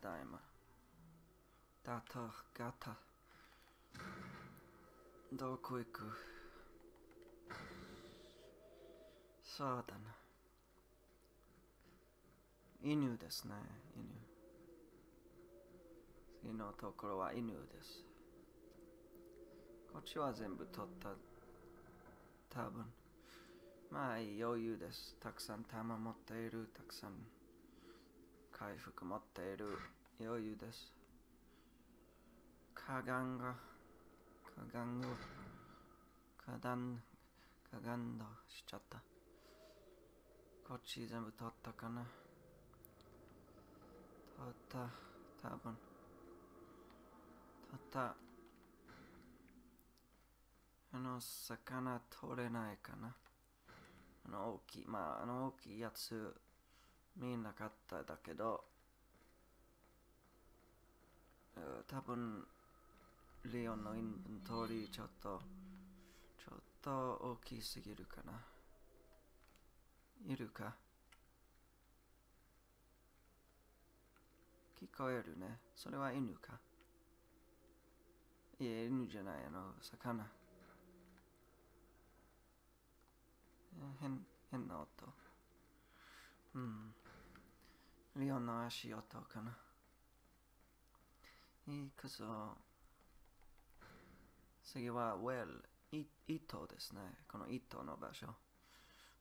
だいま。だと、がた。どこ行くそうだな。犬ですね、犬。次のところは犬です。こっちは全部取った。多分。まあ余裕です。たくさん弾持っている。たくさん回復持っている。余裕です。かがんが、かがんを、かだん、かがんだしちゃった。こっち全部取ったかな。取った、多分。取った。あの魚取れないかな。あの大きい、まああの大きいやつ見なかっただけど、多分リオンのインベントリーちょっと、ちょっと大きすぎるかな。いるか？聞こえるね。それは犬か？いや、犬じゃない、あの、魚。変、変な音。うん。リオンの足音かな。いくぞ。次は、well、糸ですね。この糸の場所。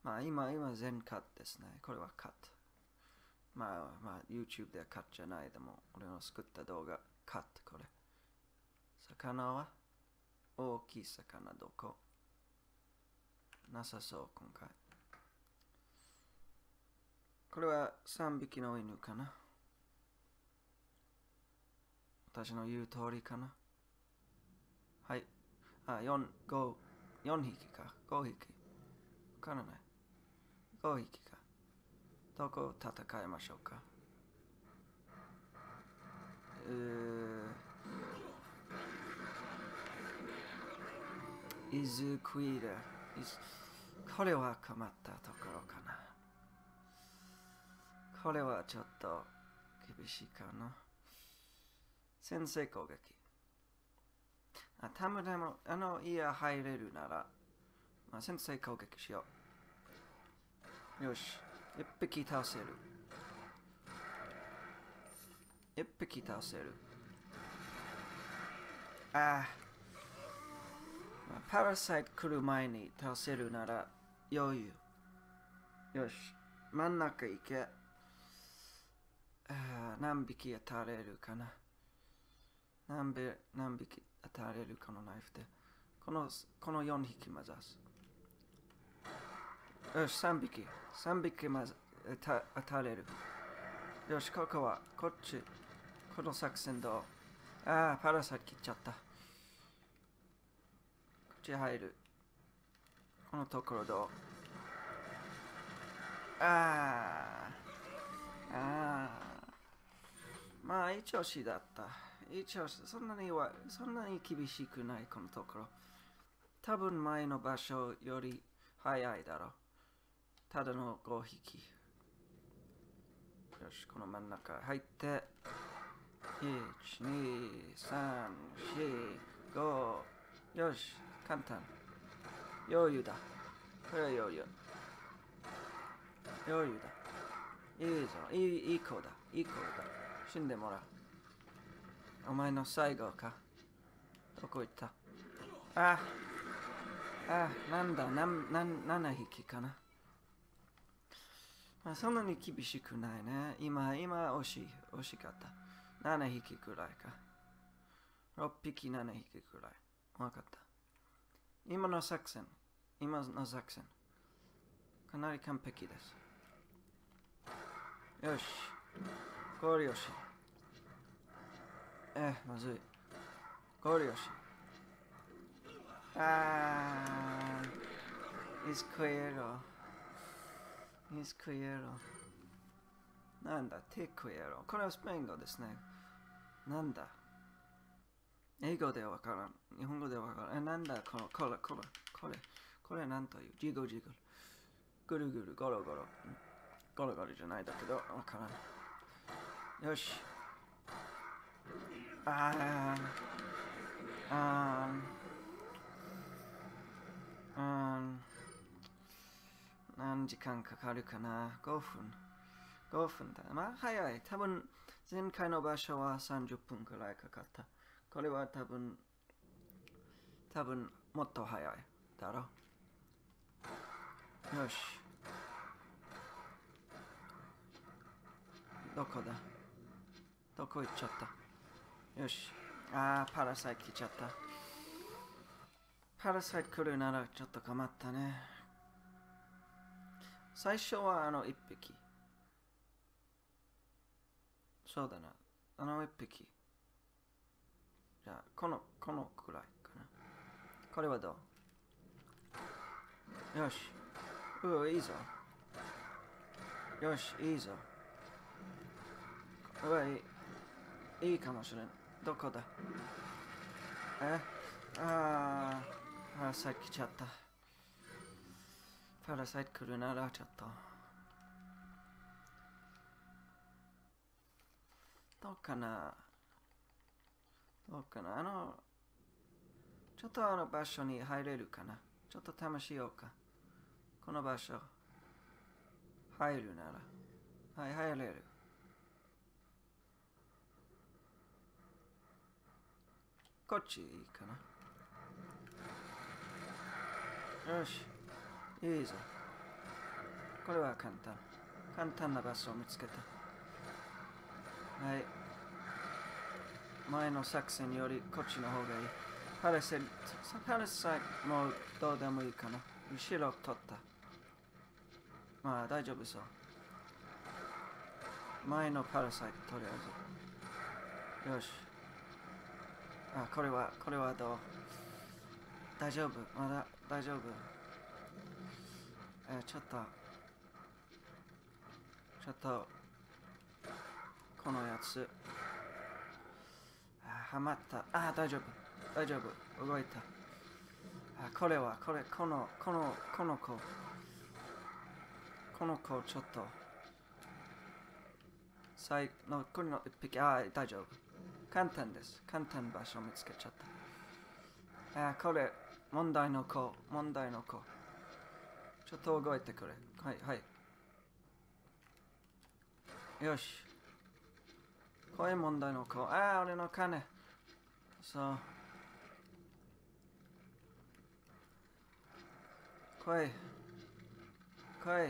まあ、今、今、全カットですね。これはカット。まあ、まあ、YouTube ではカットじゃない。でも、俺の作った動画、カット、これ。魚は？大きい魚どこ？なさそう、今回。これは3匹の犬かな私の言う通りかな？はい。あ、4、5、4匹か。5匹。わからない。5匹か。どこを戦いましょうか？うーイズクイーライズこれは困ったところかなこれはちょっと厳しいかな先制攻撃あたまたまあの家入れるなら、まあ、先制攻撃しよう。よし。一匹倒せる。一匹倒せる。ああパラサイト来る前に倒せるなら余裕。よし。真ん中行け。あ何匹当たれるかな。何べ何匹当たれるこのナイフで。このこの4匹まずす。よし、3匹。3匹まずた当たれる。よし、ここはこっち。この作戦どう？ああ、パラサイト切っちゃった。こっち入る。このところどう？ああ。ああ。まあ、一応しだった。一応、そんなには、そんなに厳しくない、このところ。多分前の場所より早いだろう。ただの5匹。よし、この真ん中入って。1、2、3、4、5。よし。簡単。余裕だ。これは余裕。余裕だ。いいぞ。いいいい子だ。いい子だ。死んでもらう。お前の最後か？どこ行った？ああ、なんだ、なん、なん、7匹かな？まあ、そんなに厳しくないね。今、今、惜しい。惜しかった。7匹くらいか。6匹、7匹くらい。わかった。今の作戦、今の作戦、かなり完璧です。よし、これよし。え、まずい。これよし。あー、イスクエロ。イスクエロ。なんだ、テクエロ。これはスペイン語ですね。なんだ。英語ではわからん。日本語ではわからん。え、なんだこの、これ、これ、これ、これなんという？ジゴジゴ。ぐるぐる、ゴロゴロ。ゴロゴロじゃないだけど、わからん。よし。あーあーうん何時間かかるかな ?5 分。5分だ。まあ早い。多分前回の場所は30分くらいかかった。これは多分、多分もっと早い。だろよし。どこだ？どこ行っちゃった？よし。あー、パラサイト来ちゃった。パラサイト来るならちょっと困ったね。最初はあの一匹。そうだな。あの一匹。じゃあ、この、このくらいかな。これはどう？よし。うわ、いいぞ。よし、いいぞ。うわ、いい。いいかもしれん。どこだ？え？あー、パラサイト来ちゃった。パラサイト来るならちょっと。どうかな？どうかな？あの、ちょっとあの場所に入れるかな？ちょっと試しようか。この場所。入るなら。はい、入れる。こっちかなよし。いいぞ。これは簡単。簡単な場所を見つけた。はい。前の作戦よりこっちの方がいい。パレセ、パレサイトもどうでもいいかな。後ろを取った。まあ大丈夫そう。前のパラサイトとりあえず。よし。あ、これは、これはどう？大丈夫？まだ？大丈夫？えちょっと、ちょっと、このやつ、あはまった。あ、大丈夫。大丈夫。動いた。あ、これは、これ、この、この、この子。この子、ちょっと。最の、これの一匹、あ、大丈夫。簡単です。簡単場所を見つけちゃった。あ、これ、問題の子、問題の子。ちょっと動いてくれ。はい、はい。よし。こういう問題の子。ああ、俺の金。そう。来い。来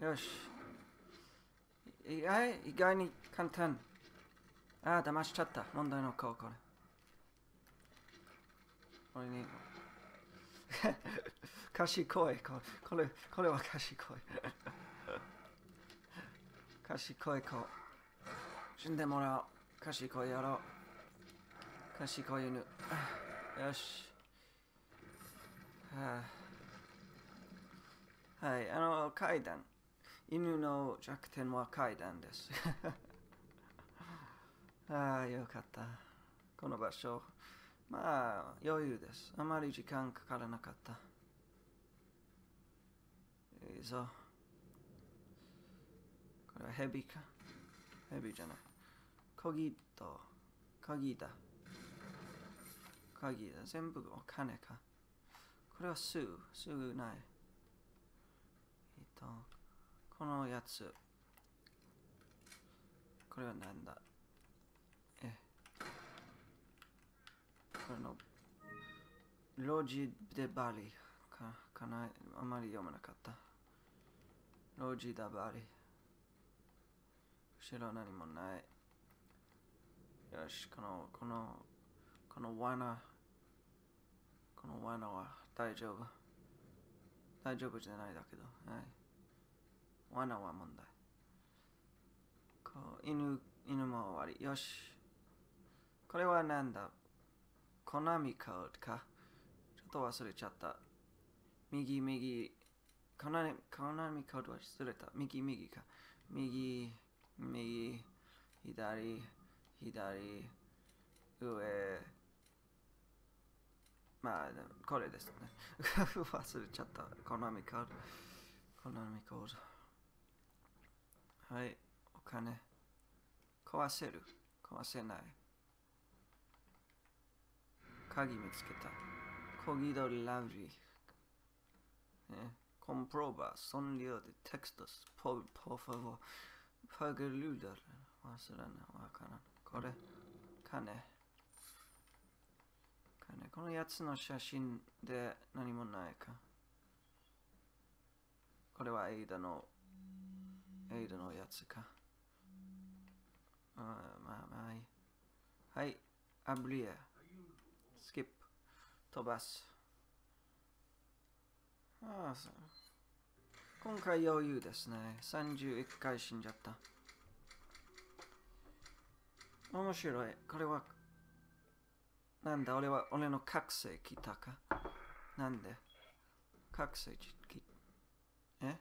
い。よし。意外、意外に簡単。ああ、騙しちゃった。問題の子、これ。これに。賢い。これ、これ、これは賢い。賢い子。死んでもらおう。賢い野郎。賢い犬。よし。はあ、はい、あの、階段。犬の弱点は階段です。ああ、よかった。この場所。まあ、余裕です。あまり時間かからなかった。いいぞ。これはヘビかヘビじゃない。鍵と鍵だ。鍵だ。全部お金か。これはすぐ、すぐない。えっと、このやつ。これはなんだ？え。これの、ロジデバリか、かなあまり読まなかった。ロジダバリ。後ろ何もない。よし、この、この、この罠、この罠は大丈夫。大丈夫じゃないだけど、はい。罠は問題。こう犬、犬も終わり。よし。これはなんだ？コナミコードか？ちょっと忘れちゃった。右、右。コナミコナミコードは忘れた。右、右か。右、右、左、左、上。まあ、これですね。忘れちゃった。コナミコード。コナミコード。はい、お金。壊せる、壊せない。鍵見つけた。コギドリラブリー。コンプローバー、ソンリオでテクストス、ポー、ポーファボー、パグルーダル。忘れない、わからん。これ、金。金。このやつの写真で何もないか。これは間のエイダのやつか。あまあまあいい。はい。アブリア。スキップ。飛ばす。ああ、そう。今回余裕ですね。31回死ん。じゃった。面白い。これは、なん。だ、俺は、俺の覚醒来たか。なん。で覚醒来え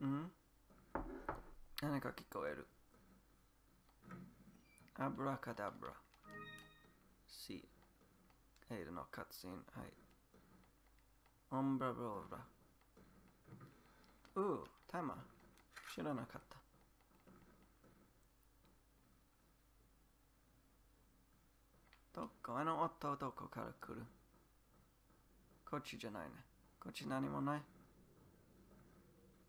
うん？何か聞こえる？アブラカダブラ。C。エイルのカツイン。はい。オンブラブラブラ。うう、タマ。知らなかった。どこあの音どこから来る？こっちじゃないね。こっち何もない。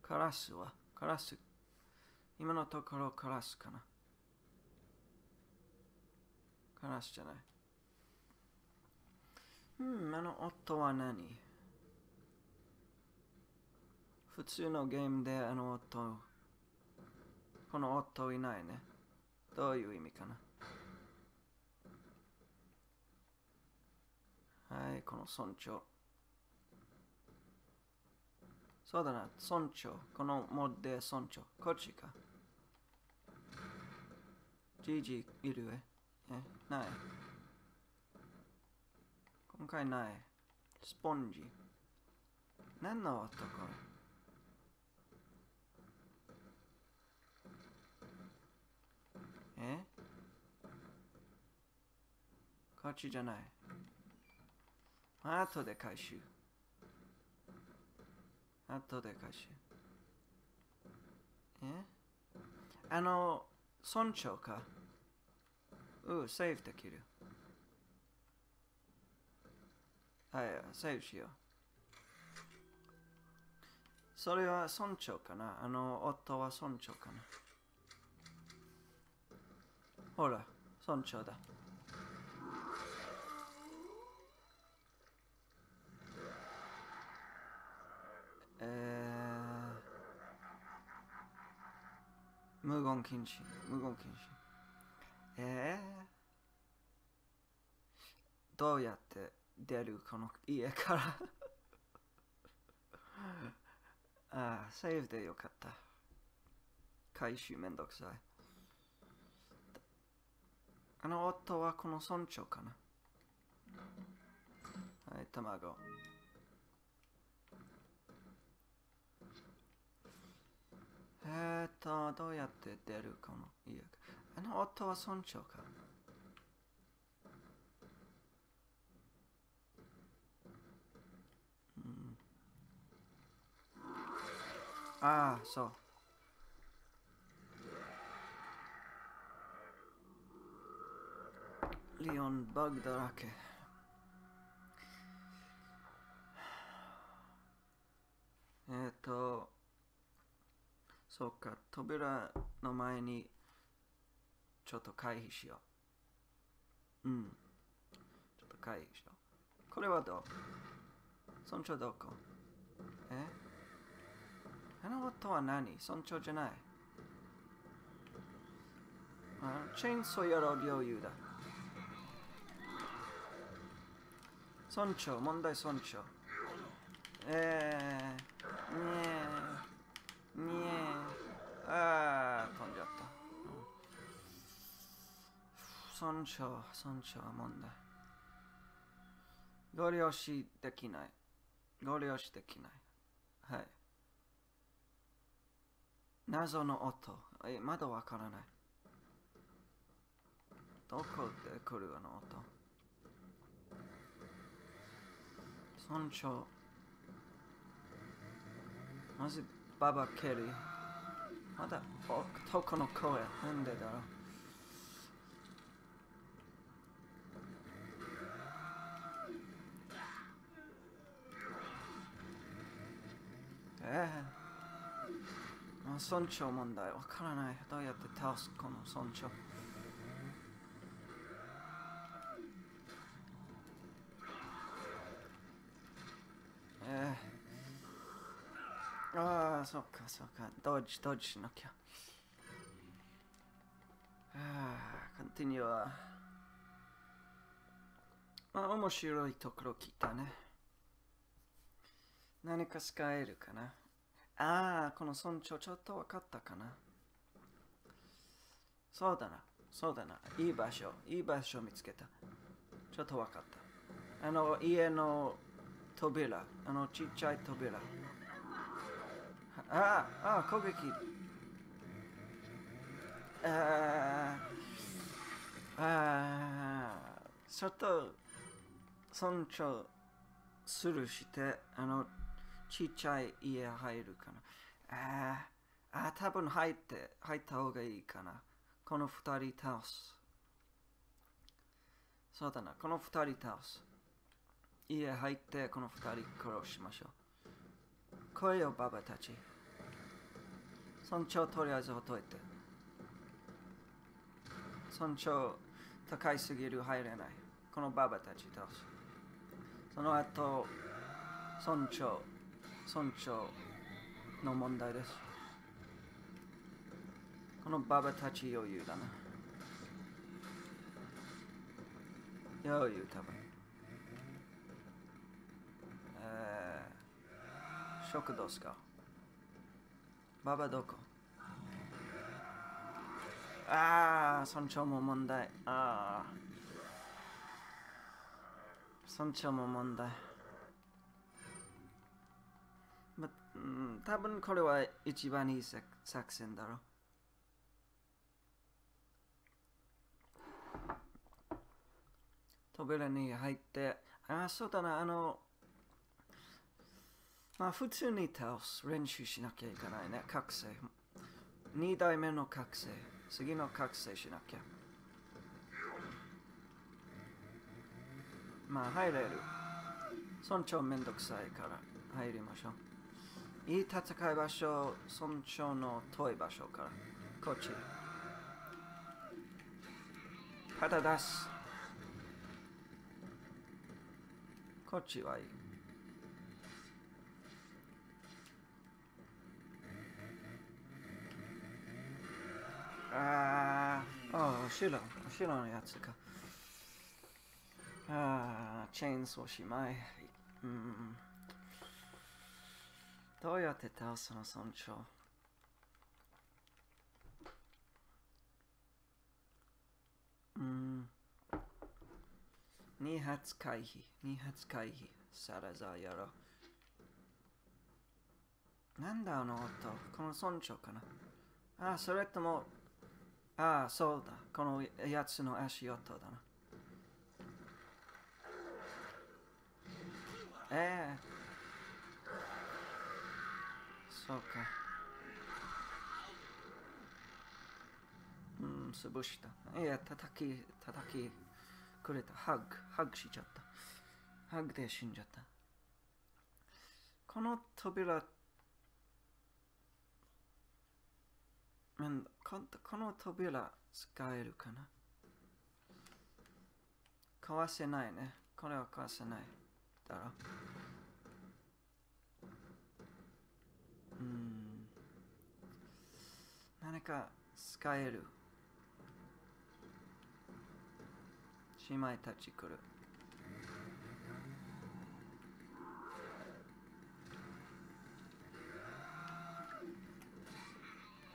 カラスはカラス。今のところカラスかな。カラスじゃない。うん、あの音は何？普通のゲームであの音、この音いないね。どういう意味かなはい、この村長。そうだな、村長。このモッで村長。こっちか。ジジいるええ、ない。今回ない。スポンジ。何の音これえこっちじゃない。後で回収。後で回収。え？あの、村長か？うんセーフできる。はい、セーフしよう。それは村長かな？あの、夫は村長かな？ほら、村長だ。えー、無言禁止、無言禁止。えー、どうやって出るこの家から？ああ、セーフでよかった。回収めんどくさい。あの夫はこの村長かなはい、卵。えーっと、どうやって出るこの家か。あの夫は村長か。うん、ああ、そう。リオンバグだらけ。えーっと、そうか、扉の前にちょっと回避しよう。うん。ちょっと回避しよう。これはどう？村長どこえ？あの音は何？村長じゃない。あ？チェーンソーやろう余裕だ。村長、問題村長。えー、にえ、にえ、あー、飛んじゃった。村長、村長は問題。ご了承できない。ご了承できない。はい。謎の音。え、まだわからない。どこで来るあの音村長。まず、ババケリー。まだどこの声なんでだろうええー、村長問題わからない。どうやって倒すこの村長。ええ。ー、ああそっかそっか。ドッジドッジしなきゃ。ああコンティニューは。まあ面白いところ来たね。何か使えるかな。ああ、この村長ちょっと分かったかなそうだな、そうだな。いい場所、いい場所見つけた。ちょっと分かった。あの、家の扉、あのちっちゃい扉。ああ、ああ攻撃。ああ、あちょっと村長するして、あの、ちっちゃい家入るかな。ああ、多分入って、入った方がいいかな。この二人倒す。そうだな、この二人倒す。家入って、この二人殺しましょう。声よ、ババたち。村長とりあえずほといて。村長高いすぎる入れない。このババたち倒す。その後、村長村長の問題です。このババたち余裕だな。余裕多分。えー、食堂すか？ババどこ？ああ、村長も問題。ああ。村長も問題。うん、多分これは一番いい作戦だろう。扉に入って、ああ、そうだな、あの、まあ普通に倒す練習しなきゃいけないね、覚醒。二代目の覚醒、次の覚醒しなきゃ。まあ入れる。村長めんどくさいから入りましょう。いい戦い場所、村長の遠い場所から、こっち。旗出す。こっちはいい。ああ、あ、後ろ、後ろのやつか。ああ、チェーンソーしまい。うん。どうやって倒すの村長。うん。二発回避二発回避。サラザーやろ。うなんだあの音。この村長かな。あそれともああそうだ。このやつの足音だな。ええ。ーそうか。うん、潰した。いや、叩き、叩きくれた。ハグ、ハグしちゃった。ハグで死んじゃった。この扉、この扉使えるかな壊せないね。これは壊せない。だろ。うん何か使える。姉妹たち来る。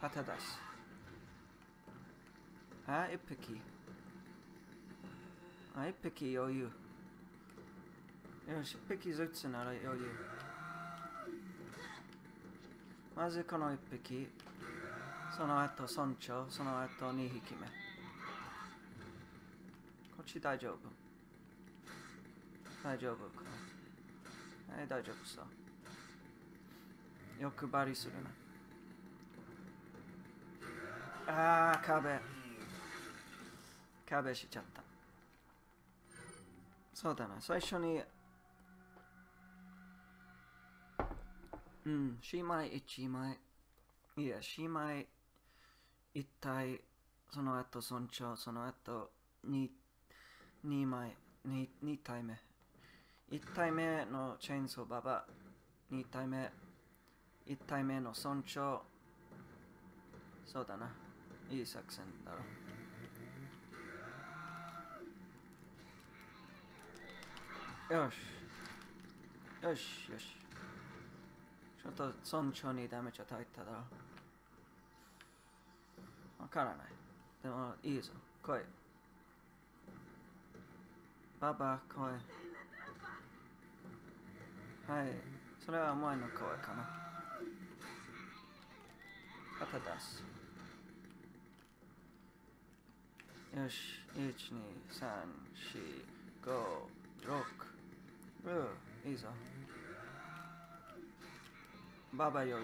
旗出す。あ一匹。あ一匹余裕。よし一匹ずつなら余裕。まずこの一匹、その後村長、その後二匹目。こっち大丈夫大丈夫かはい、大丈夫さ。欲張りするな。あー、壁。壁しちゃった。そうだな、最初に、うん、姉妹一枚。いや、姉妹一体、その後村長、その後二二枚、二二体目。一体目のチェーンソーババ、二体目、一体目の村長。そうだな。いい作戦だろ。よし。よしよし。ちょっと村長にダメージ与えただろ。わからない。でもいいぞ。来い。ババ、来い。はい。それはお前の声かな。肩出す。よし。1、2、3、4、5、6。うん、いいぞ。ババ余裕。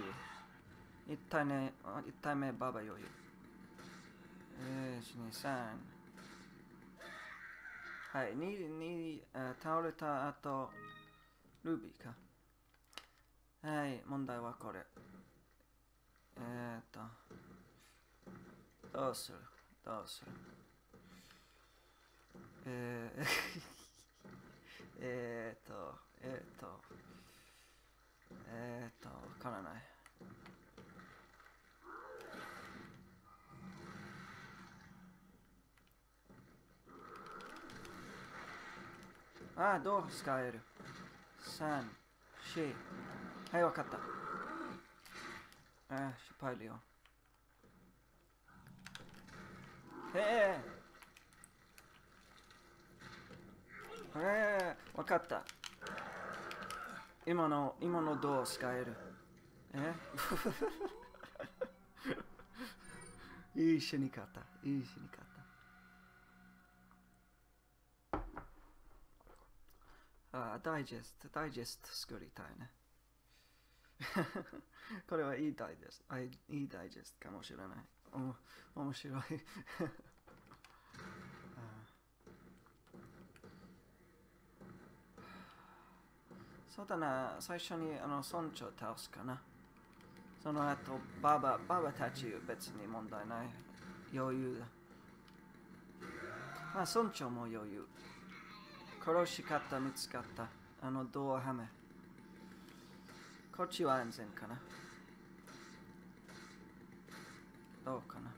一体目、あ一体目ババ余裕。1、2、3。はい、に、に、あ倒れた後、ルービーか。はい、問題はこれ。えーっと、どうするどうするえー、えーっと、えーっと、えーっと、わからない。ああ、どう使える ?3、4。はい、わかった。ああ、失敗了。へえ。ええ、わかった。今の、今のどう使えるえ？いい死に方。いい死に方。あ、ダイジェスト、ダイジェスト作りたいね。これはいいダイジェスト、いいダイジェストかもしれない。お面白い。そうだな、最初にあの村長倒すかな。その後、ババ、ババたち別に問題ない。余裕だ。まあ、村長も余裕。殺し方見つかった。あのドアハメ。こっちは安全かな。どうかな。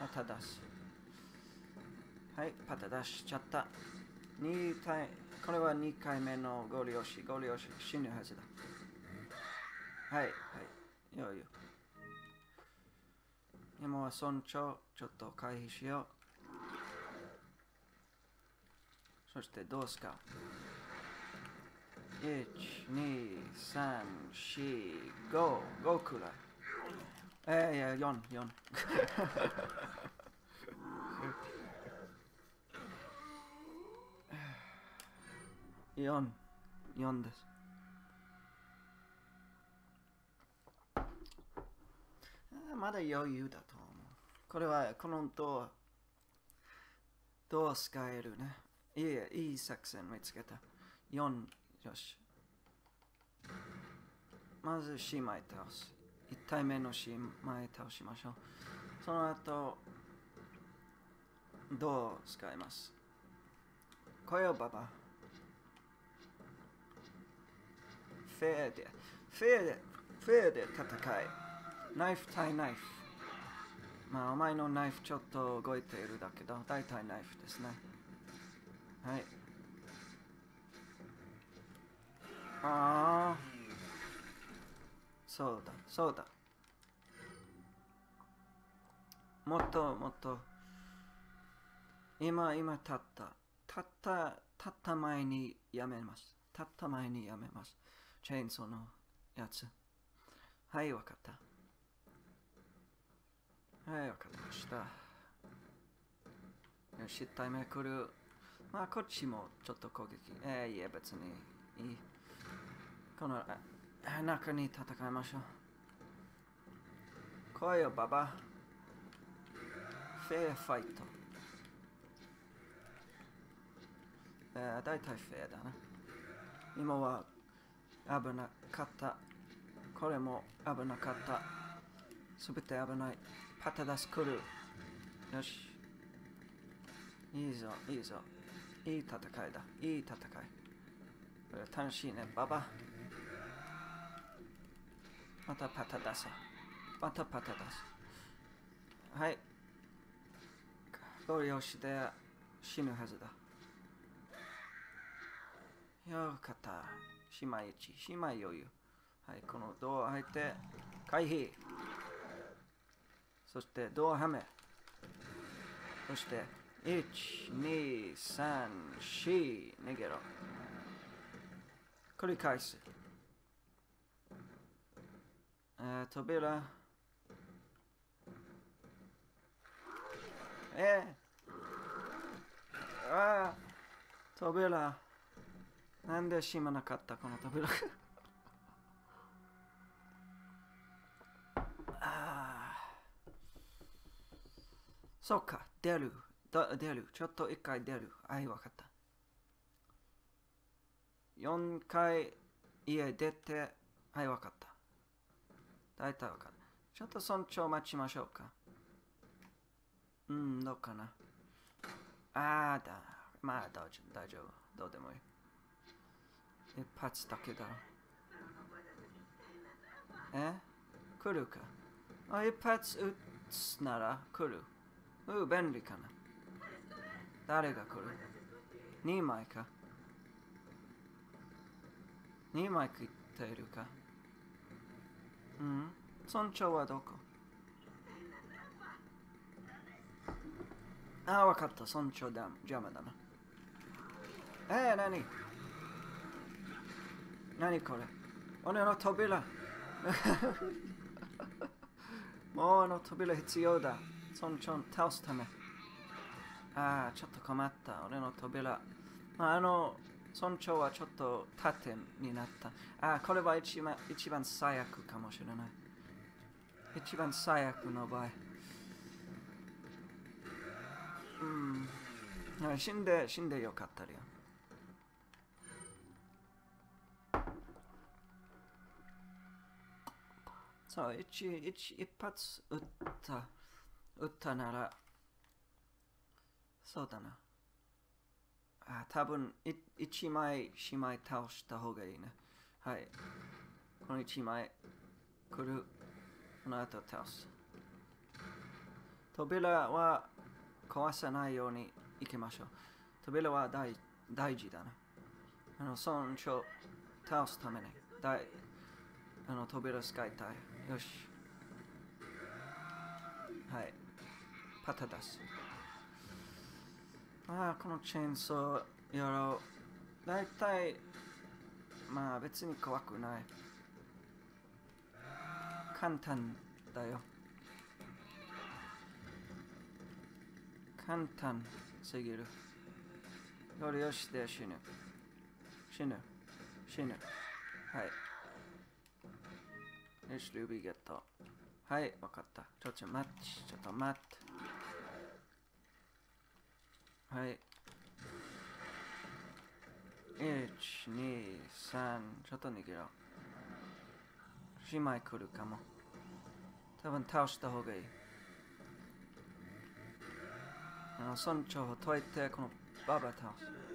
パタ出す。はい、パタ出しちゃった。二体、これは2回目のゴリ押し、ゴリ押し、死ぬはずだ。はい、はい、余裕。今は村長、ちょっと回避しよう。そしてどうすか ?1、2、3、4、5、5くらい。えー、いや、4、4。4、4です。まだ余裕だと思う。これはこのドア、ドア使えるね。いい、いい作戦見つけた。4、よし。まず姉妹倒す。1体目の姉妹倒しましょう。その後、ドア使います。来よ、ババ。フェアで、フェアで、フェアで戦い。ナイフ対ナイフ。まあ、お前のナイフちょっと動いているだけど、大体ナイフですね。はい。ああ。そうだ、そうだ。もっともっと。今、今、たった。たった、たった前にやめます。たった前にやめます。チェーンソーのやつ。はい、わかった。はい、わかりました。よし、1体目来る。まあ、こっちもちょっと攻撃。えー、いや、別にいい。この、ああ中に戦いましょう。来いよ、ババ。フェアファイト。えー、大体フェアだな。今は危なかった。これも危なかった。すべて危ない。パタダス来る。よし。いいぞ、いいぞ。いい戦いだ。いい戦い。これ楽しいね、ババ。またパタダス。またパタダス。はい。ゴリ押しで死ぬはずだ。よかった。姉妹1、姉妹余裕。はい、このドア開いて、回避。そしてドアはめ。そして、1、2、3、4、逃げろ。繰り返す。えー、扉。えー、ああ、扉。なんで閉まなかったこの扉。あーそうか、出る。だ出る。ちょっと一回出る。はい、わかった。4回家出て、はい、わかった。大体わかる。ちょっと尊重待ちましょうか。うん、どうかな。ああ、だ。まあ、大丈夫。どうでもいい。一発だけだろ。え？来るか？あ一発撃つなら来る。う便利かな。誰が来る ?2 枚か ?2 枚食っているか？うん？村長はどこ？ああ、わかった。村長だ邪魔だな。えー、何？何これ？俺の扉 もうあの扉必要だ。村長倒すため。ああ、ちょっと困った。俺の扉。まあ、あの、村長はちょっと縦になった。ああ、これは一番一番最悪かもしれない。一番最悪の場合。うん。あ死んで、死んでよかったよ。そう、一、一、一発撃った、撃ったなら、そうだな。あ、多分い一枚、姉妹倒した方がいいね。はい。この一枚、来る。この後倒す。扉は壊さないように行きましょう。扉は大大事だな。あの、村長倒すために、大あの、扉使いたい。よし。はい。パタ出す。ああ、このチェーンソーやろう。だいたい、まあ別に怖くない。簡単だよ。簡単すぎる。よりよしで死ぬ。死ぬ。死ぬ。はい。よし、ルビーゲット。はい、わかった。ちょっと待って、ちょっと待って。はい。1、2、3、ちょっと逃げろ。姉妹来るかも。多分倒した方がいい。あの村長を解いて、このババ倒す。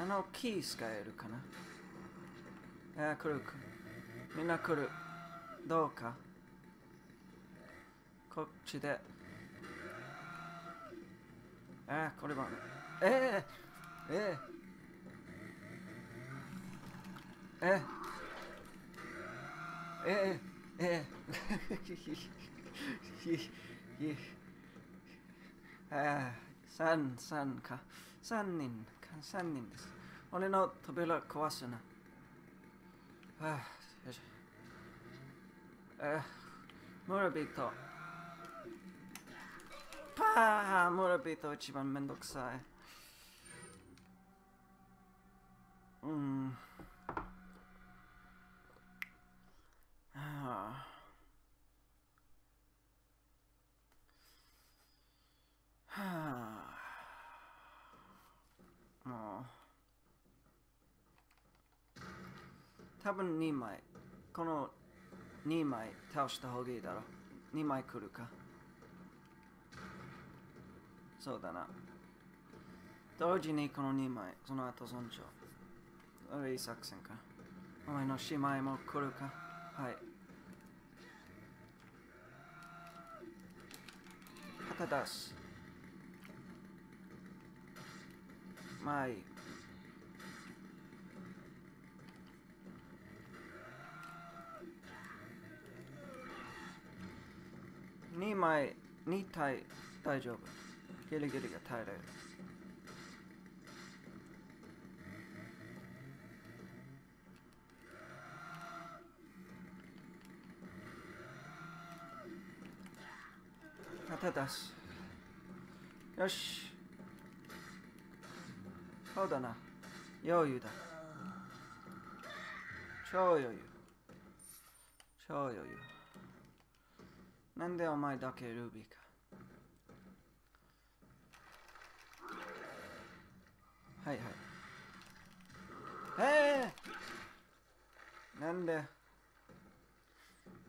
あのキー使えるかな？あ来るみんな来る。どうか？こっちで。あこれはえー、えー、えー、ええええええええ、三、三か。三人。Sännin tässä. Olin ottabilla kvassana. Äh, jos... Äh, murabito. Pää, murabito ichiban mendoksae. Mm. 多分2枚。この2枚倒した方がいいだろ。2枚来るか。そうだな。同時にこの2枚、その後村長。あれいい作戦か。お前の姉妹も来るか。はい。肩出す。まあいい。2枚、2体大丈夫。ギリギリが耐えれる。肩出す。よし。そうだな。余裕だ。超余裕。超余裕。なんでお前だけルービーか。はいはい。えー、なんで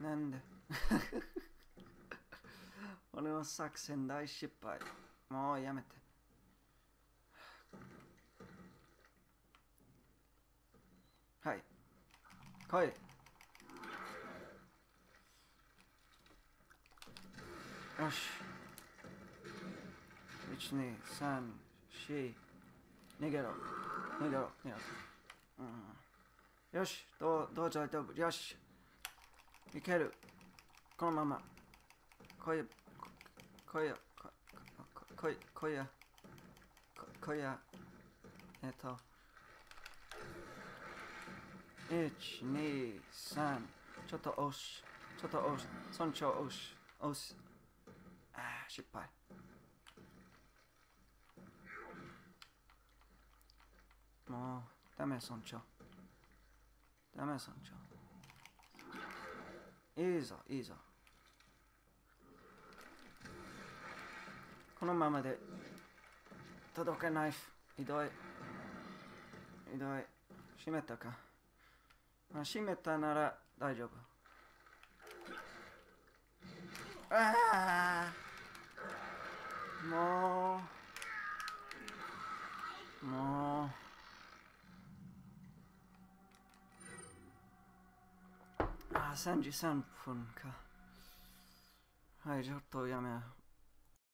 なんで 俺の作戦大失敗。もうやめて。はい。来い。よし。1、2、3、4。逃げろ。逃げろ。逃げろ。うん。よし。どう、どうぞ、どうぞ。よし。いける。このまま。来い。来いよ。ここ来い。来いや。こ来いや。えっと。1、2、3。ちょっと押し。ちょっと押し。村長押し。押す。失敗。もう、ダメ、村長。ダメ、村長。いいぞ、いいぞ。このままで届かない。ひどい。ひどい。閉めたか。まあ、閉めたなら大丈夫。ああもう。もう。ああ、33分か。はい、ちょっとやめよう。